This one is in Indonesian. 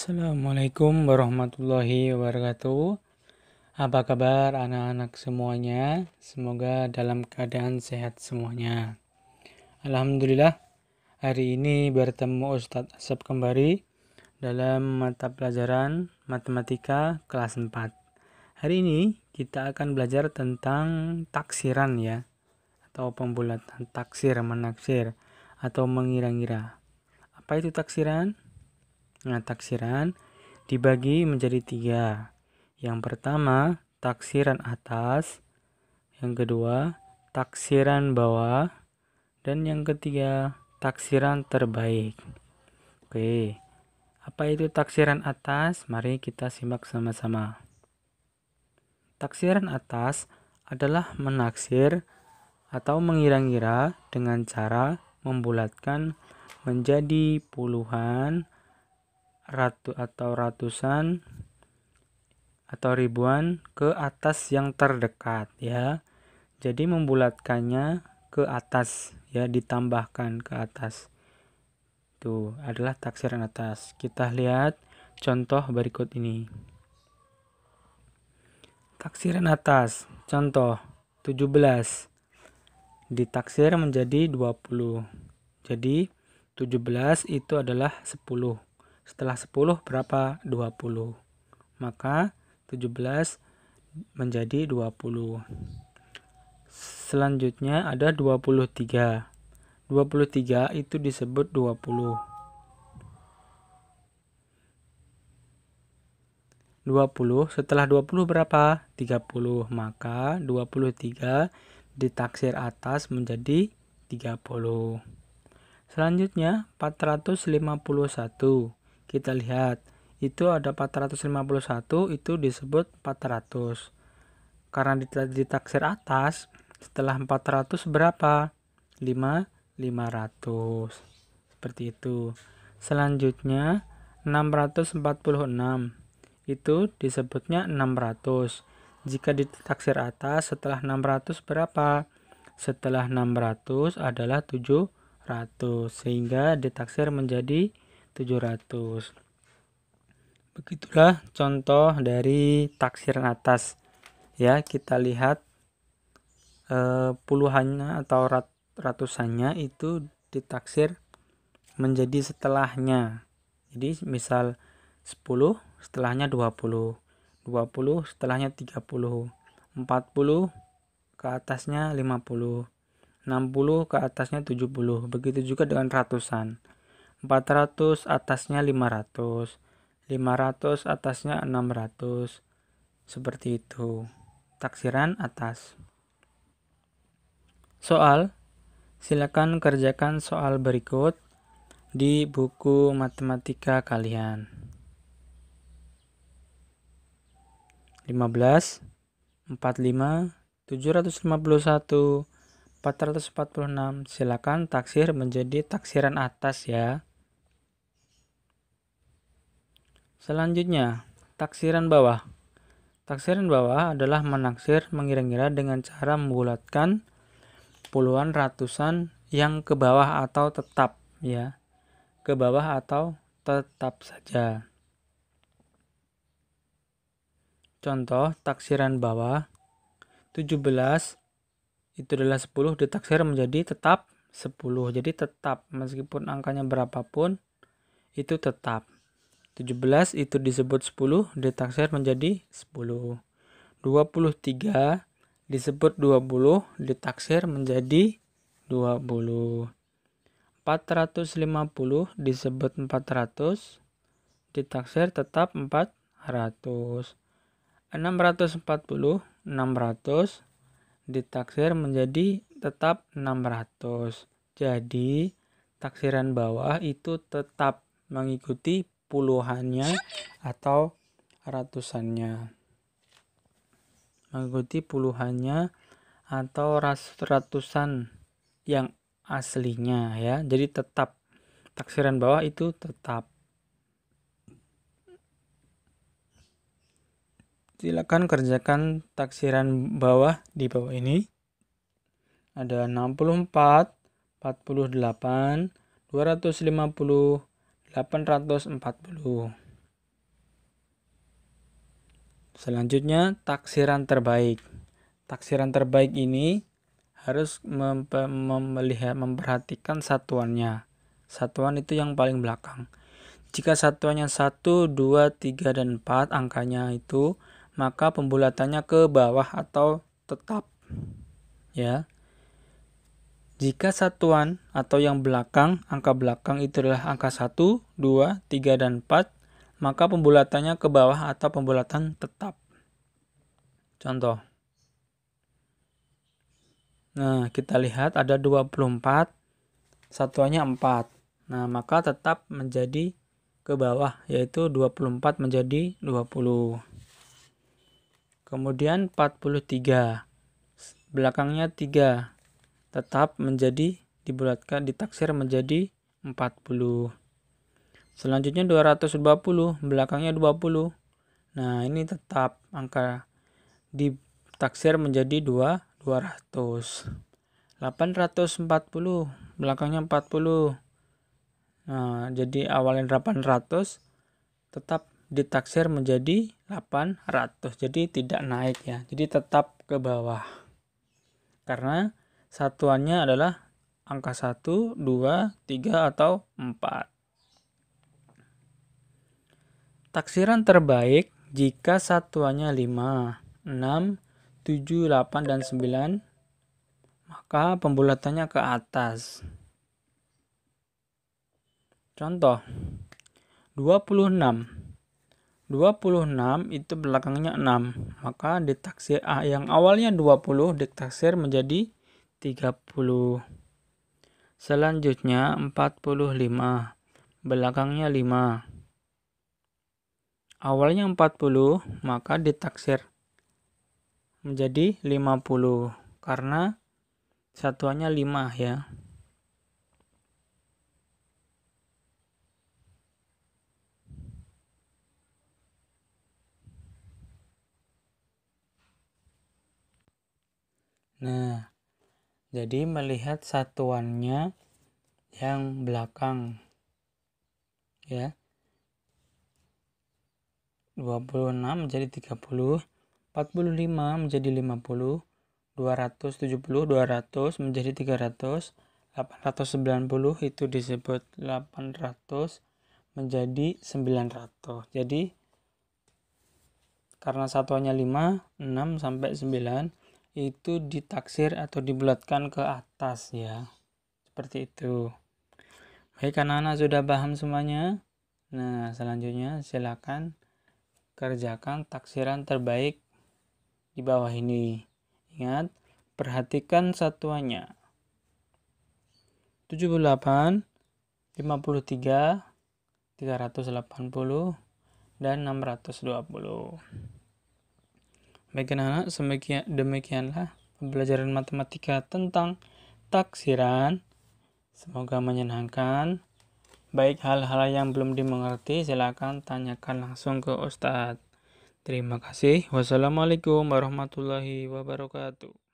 Assalamualaikum warahmatullahi wabarakatuh. Apa kabar anak-anak semuanya? Semoga dalam keadaan sehat semuanya. Alhamdulillah, hari ini bertemu Ustadz Asep kembali dalam mata pelajaran matematika kelas 4. Hari ini kita akan belajar tentang taksiran ya, atau pembulatan taksir, menaksir, atau mengira-ngira. Apa itu taksiran? Nah, taksiran dibagi menjadi tiga. Yang pertama, taksiran atas. Yang kedua, taksiran bawah. Dan yang ketiga, taksiran terbaik. Oke, apa itu taksiran atas? Mari kita simak sama-sama. Taksiran atas adalah menaksir atau mengira-ngira dengan cara membulatkan menjadi puluhan, ratu atau ratusan atau ribuan ke atas yang terdekat ya. Jadi membulatkannya ke atas ya ditambahkan ke atas. Itu adalah taksiran atas. Kita lihat contoh berikut ini. Taksiran atas. Contoh 17 ditaksir menjadi 20. Jadi 17 itu adalah 10. Setelah 10 berapa? 20. Maka 17 menjadi 20. Selanjutnya ada 23. 23 itu disebut 20. 20 setelah 20 berapa? 30. Maka 23 ditaksir atas menjadi 30. Selanjutnya 451 kita lihat. Itu ada 451 itu disebut 400 karena ditaksir atas setelah 400 berapa? 5 500 seperti itu. Selanjutnya 646 itu disebutnya 600 jika ditaksir atas setelah 600 berapa? Setelah 600 adalah 700 sehingga ditaksir menjadi 700. Begitulah contoh dari taksiran atas. Ya, kita lihat eh, puluhannya atau rat, ratusannya itu ditaksir menjadi setelahnya. Jadi misal 10 setelahnya 20. 20 setelahnya 30. 40 ke atasnya 50. 60 ke atasnya 70. Begitu juga dengan ratusan. 400 atasnya 500 500 atasnya 600 seperti itu. Taksiran atas. Soal. Silakan kerjakan soal berikut di buku matematika kalian. 15 45 751 446 silakan taksir menjadi taksiran atas ya Selanjutnya, taksiran bawah. Taksiran bawah adalah menaksir mengira-ngira dengan cara membulatkan puluhan ratusan yang ke bawah atau tetap ya. Ke bawah atau tetap saja. Contoh taksiran bawah 17 itu adalah 10 ditaksir menjadi tetap 10. Jadi tetap meskipun angkanya berapapun itu tetap. 17 itu disebut 10 ditaksir menjadi 10. 23 disebut 20 ditaksir menjadi 20. 450 disebut 400 ditaksir tetap 400. 640 600 ditaksir menjadi tetap 600. Jadi taksiran bawah itu tetap mengikuti puluhannya atau ratusannya. Mengikuti puluhannya atau ratusan yang aslinya ya. Jadi tetap taksiran bawah itu tetap. Silakan kerjakan taksiran bawah di bawah ini. Ada 64 48 250 840. Selanjutnya taksiran terbaik. Taksiran terbaik ini harus melihat memperhatikan satuannya. Satuan itu yang paling belakang. Jika satuannya 1, 2, 3 dan 4 angkanya itu, maka pembulatannya ke bawah atau tetap. Ya. Jika satuan atau yang belakang, angka belakang itu adalah angka 1, 2, 3 dan 4, maka pembulatannya ke bawah atau pembulatan tetap. Contoh. Nah, kita lihat ada 24, satuannya 4. Nah, maka tetap menjadi ke bawah, yaitu 24 menjadi 20. Kemudian 43, belakangnya 3, tetap menjadi dibulatkan, ditaksir menjadi 40. Selanjutnya 220, belakangnya 20. Nah, ini tetap angka ditaksir menjadi 2 200 840 belakangnya 40 nah jadi awalnya 800 tetap ditaksir menjadi 800 jadi tidak naik ya jadi tetap ke bawah karena satuannya adalah angka 1, 2, 3 atau 4 taksiran terbaik jika satuannya 5 6 7, 8, dan 9 maka pembulatannya ke atas. Contoh 26 26 itu belakangnya 6 maka ditaksir A yang awalnya 20 ditaksir menjadi 30 selanjutnya 45 belakangnya 5 awalnya 40 maka ditaksir menjadi 50 karena satuannya 5 ya. Nah, jadi melihat satuannya yang belakang ya. 26 menjadi 30 45 menjadi 50, 270 200 menjadi 300, 890 itu disebut 800 menjadi 900. Jadi karena satuannya 5, 6 sampai 9 itu ditaksir atau dibulatkan ke atas ya. Seperti itu. Baik anak-anak sudah paham semuanya? Nah, selanjutnya silakan kerjakan taksiran terbaik di bawah ini. Ingat, perhatikan satuannya. 78, 53, 380, dan 620. Baik anak-anak, semakin demikianlah pembelajaran matematika tentang taksiran. Semoga menyenangkan. Baik hal-hal yang belum dimengerti, silakan tanyakan langsung ke Ustadz. Terima kasih. Wassalamualaikum warahmatullahi wabarakatuh.